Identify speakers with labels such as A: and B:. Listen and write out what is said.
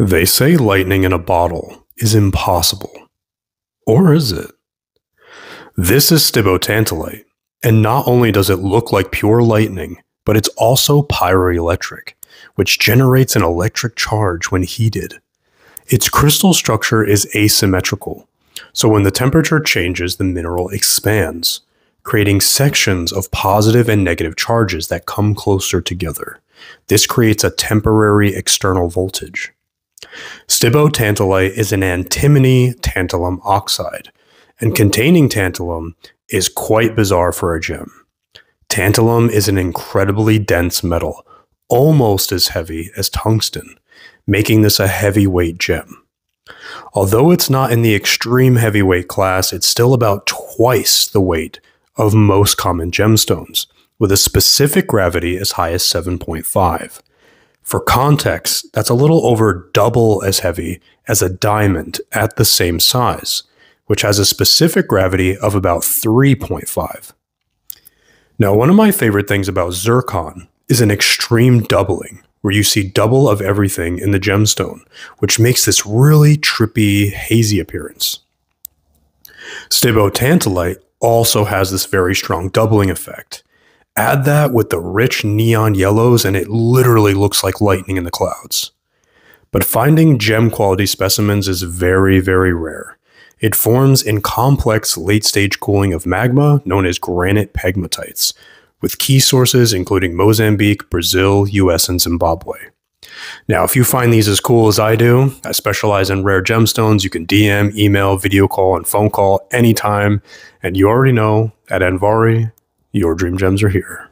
A: They say lightning in a bottle is impossible. Or is it? This is stibiotantalite, and not only does it look like pure lightning, but it's also pyroelectric, which generates an electric charge when heated. Its crystal structure is asymmetrical, so when the temperature changes, the mineral expands, creating sections of positive and negative charges that come closer together. This creates a temporary external voltage. Stibiotantalite is an antimony tantalum oxide, and containing tantalum is quite bizarre for a gem. Tantalum is an incredibly dense metal, almost as heavy as tungsten, making this a heavyweight gem. Although it's not in the extreme heavyweight class, it's still about twice the weight of most common gemstones, with a specific gravity as high as 7.5. For context, that's a little over double as heavy as a diamond at the same size, which has a specific gravity of about 3.5. Now, one of my favorite things about zircon is an extreme doubling, where you see double of everything in the gemstone, which makes this really trippy, hazy appearance. Stibiotantalite also has this very strong doubling effect, Add that with the rich neon yellows, and it literally looks like lightning in the clouds. But finding gem quality specimens is very, very rare. It forms in complex late stage cooling of magma known as granite pegmatites, with key sources including Mozambique, Brazil, US, and Zimbabwe. Now, if you find these as cool as I do, I specialize in rare gemstones. You can DM, email, video call, and phone call anytime. And you already know at Andvari, your dream gems are here.